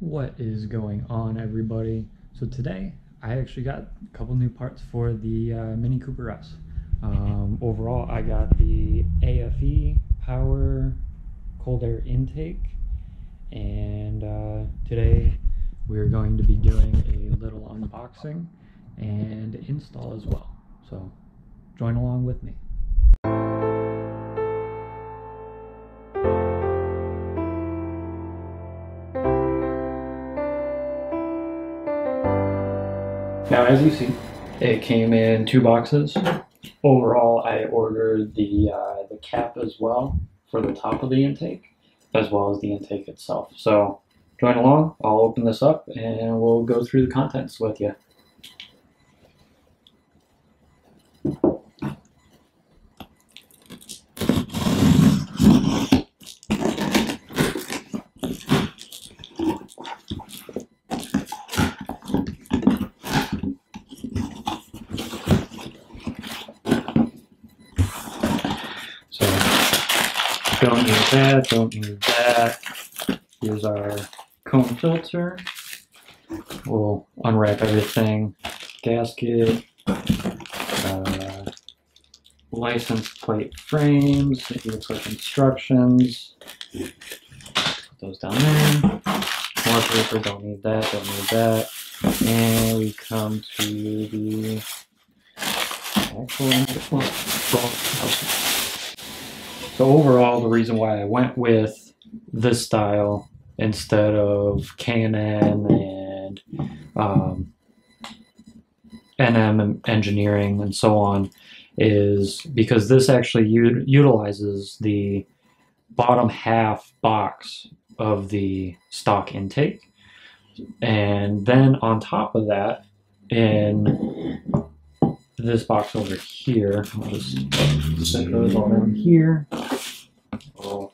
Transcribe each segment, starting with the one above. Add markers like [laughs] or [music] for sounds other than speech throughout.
What is going on, everybody? So today, I actually got a couple new parts for the uh, Mini Cooper S. Um, overall, I got the AFE power cold air intake, and uh, today we're going to be doing a little unboxing and install as well. So join along with me. Now, as you see, it came in two boxes. Overall, I ordered the uh, the cap as well for the top of the intake, as well as the intake itself. So, join along. I'll open this up and we'll go through the contents with you. So don't need that, don't need that. Here's our cone filter. We'll unwrap everything. Gasket, uh, license plate frames. It looks like instructions. Put those down there. More paper, don't need that, don't need that. And we come to the actual well, so overall, the reason why I went with this style instead of K&N and um, NM engineering and so on is because this actually u- utilizes the bottom half box of the stock intake. And then on top of that, in this box over here. I'll just set those all in here. Oh.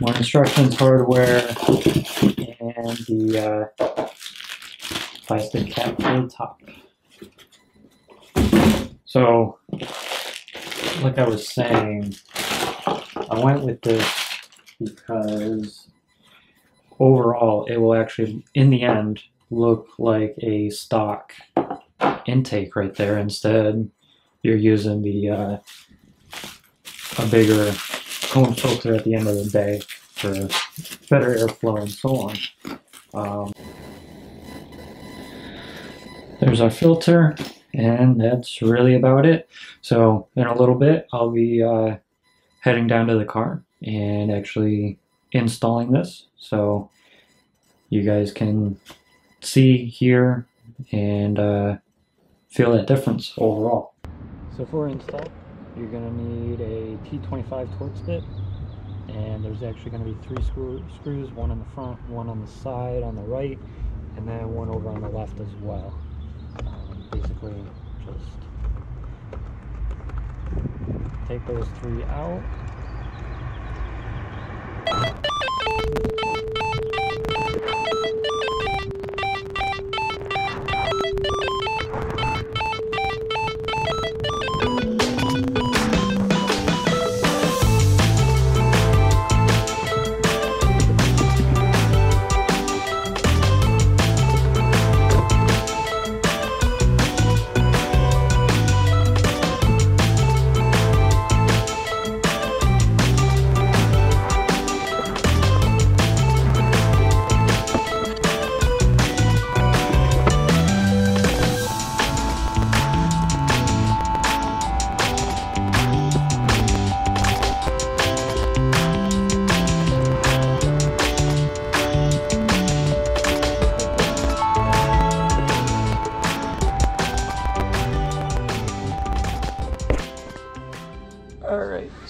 More instructions, hardware, and the uh, plastic cap the top. So, like I was saying, I went with this because overall it will actually, in the end, look like a stock intake right there. Instead, you're using the uh, a bigger cone filter at the end of the day for better airflow and so on. Um, there's our filter, and that's really about it. So in a little bit, I'll be uh, heading down to the car and actually installing this so you guys can see here and uh, feel that difference overall. So for install, you're going to need a T25 Torx bit and there's actually going to be three screw screws, one on the front, one on the side, on the right, and then one over on the left as well. Um, basically, just take those three out.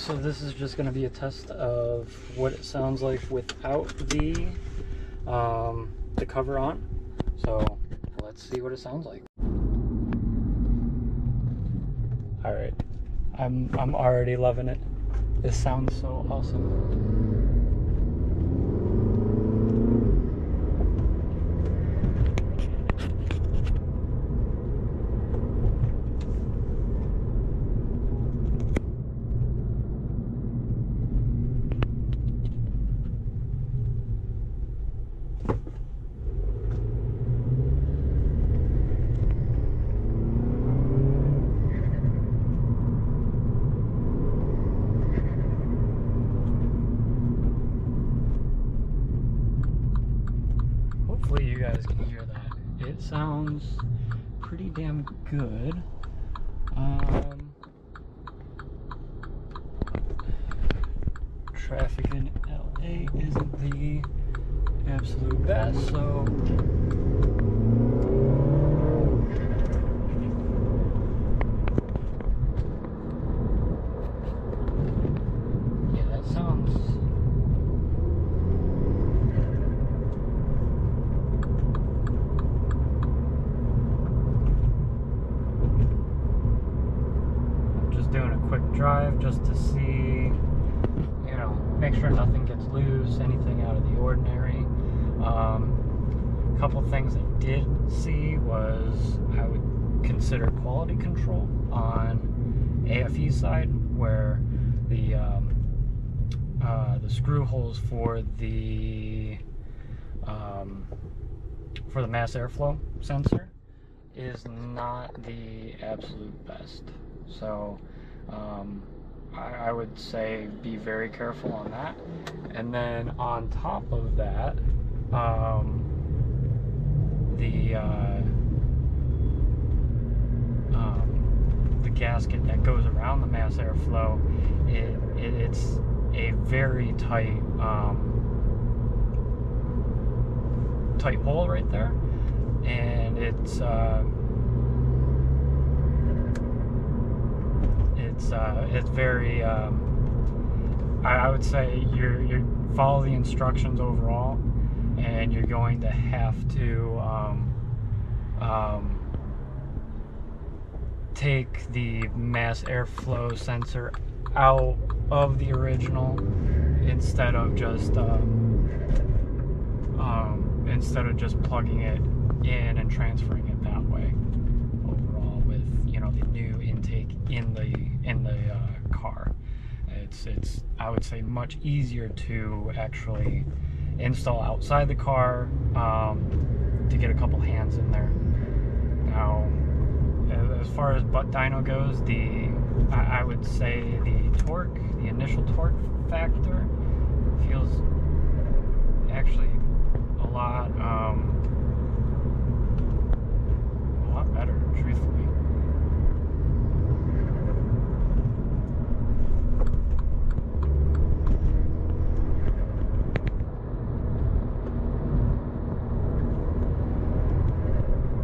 So this is just going to be a test of what it sounds like without the um, the cover on. So let's see what it sounds like. Alright, I'm, I'm already loving it. This sounds so awesome. hopefully you guys can hear that. It sounds pretty damn good. Um, traffic in LA isn't the absolute best, so consider quality control on AFE side, where the um, uh, the screw holes for the um, for the mass airflow sensor is not the absolute best. So um, I, I would say be very careful on that. And then on top of that, um, the uh, um, the gasket that goes around the mass airflow, it, it, it's a very tight um, tight hole right there, and it's. Uh, it's uh, it's very um, I, I would say you're you follow the instructions overall and you're going to have to um, um, take the mass airflow sensor out of the original instead of just um, um, instead of just plugging it in and transferring it that way overall with you know the new intake in the in the uh, car. It's it's I would say much easier to actually install outside the car um, to get a couple hands in there. Now as far as butt dyno goes the I, I would say the torque the initial torque factor feels actually a lot um, a lot better truthfully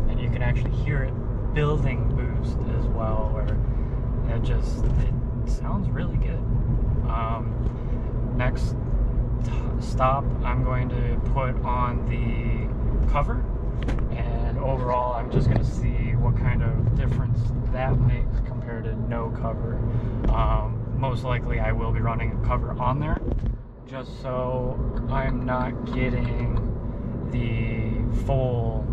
and you can actually hear it building boost as well where it just it sounds really good um, next t- stop i'm going to put on the cover. And overall i'm just going to see what kind of difference that makes compared to no cover. Um, most likely i will be running a cover on there just so i'm not getting the full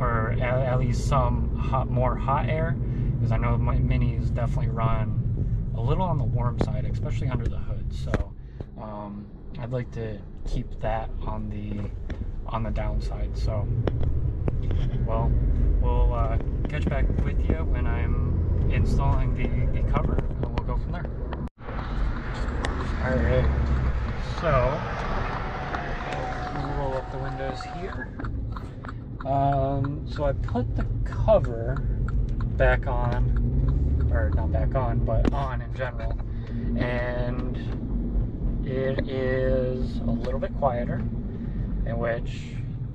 or at, least some hot, more hot air, because I know my minis definitely run a little on the warm side, especially under the hood. So um, I'd like to keep that on the on the downside. So well, we'll uh, catch back with you when I'm installing the, the cover, and we'll go from there. All right. So roll up the windows here. Um, so I put the cover back on, or not back on, but on in general, and it is a little bit quieter, in which,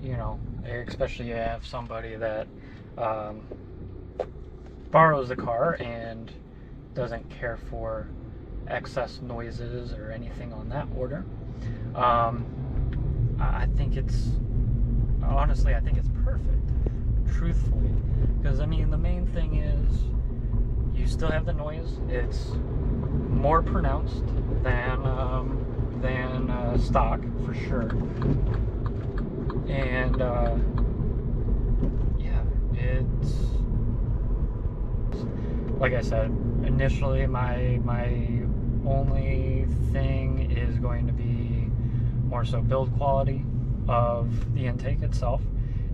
you know, especially you have somebody that um, borrows the car and doesn't care for excess noises or anything on that order. Um, I I think it's honestly, I think it's perfect, truthfully. Because, I mean, the main thing is you still have the noise. It's more pronounced than, um, than uh, stock, for sure. And, uh, yeah, it's, like I said, initially my, my only thing is going to be more so build quality of the intake itself.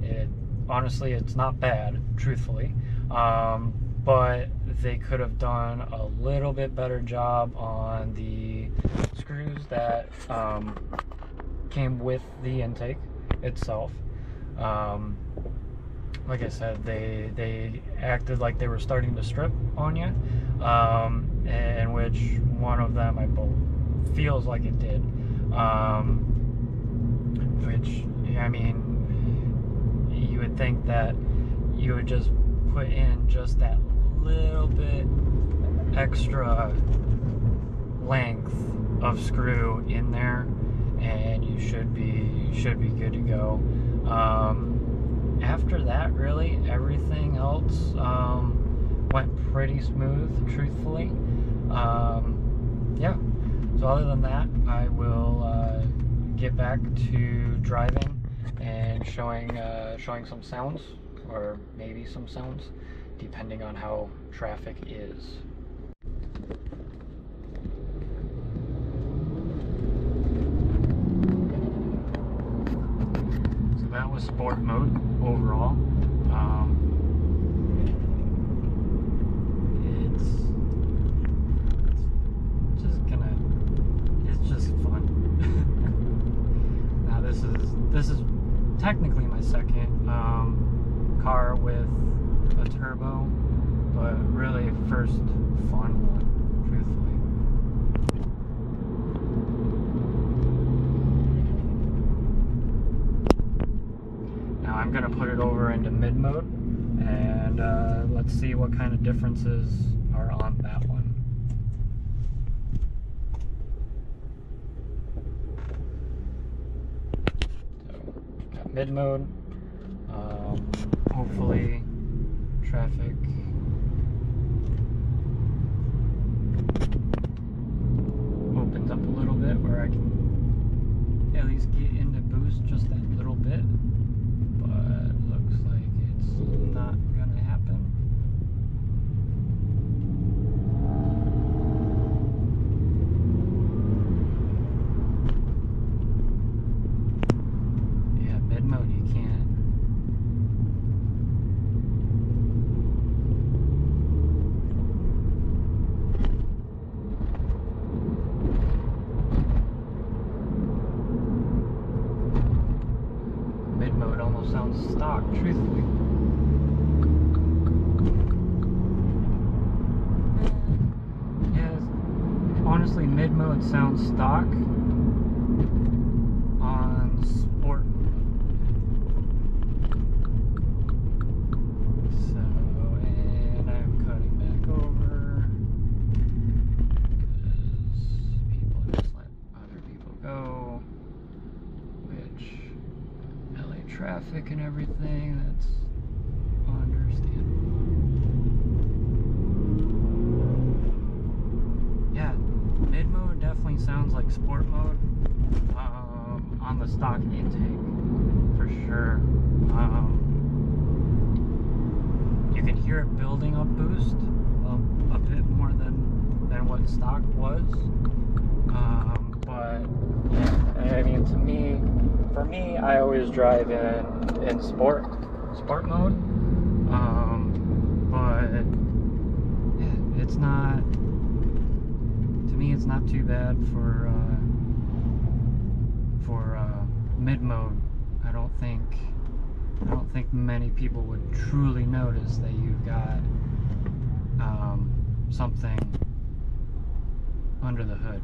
It honestly, it's not bad, truthfully, um, but they could have done a little bit better job on the screws that um, came with the intake itself. Um, like I said, they they acted like they were starting to strip on you, um, in which one of them I believe feels like it did. Um, which I mean, you would think that you would just put in just that little bit extra length of screw in there and you should be should be good to go. Um, after that really everything else um, went pretty smooth truthfully. Um, yeah. So other than that I will uh, get back to driving and showing uh, showing some sounds or maybe some sounds depending on how traffic is. So that was sport mode overall. Um, it's, just gonna, it's just fun. [laughs] now this is, this is technically my second um, car with a turbo, but really first fun one, truthfully. Now I'm gonna put it over into mid mode and uh, let's see what kind of differences are on that one. So, mid mode. Hopefully traffic. Opens up a little bit where I can at least get into boost just that little bit but looks like it's not gonna happen yeah mid mode you can't mid mode almost sounds stock, truthfully. Yeah, mode sounds stock on sport. So, and I'm cutting back over because people just let other people go, which LA traffic and everything, that's understandable. Yeah, mid mode definitely sounds like sport mode um, on the stock intake for sure. Um, you can hear it building up boost a, a bit more than than what stock was. Um, but yeah, I mean, to me, for me, I always drive in in sport sport mode. Um, but yeah, it's not It's not too bad for uh, for uh, mid mode. I don't think I don't think many people would truly notice that you've got um, something under the hood.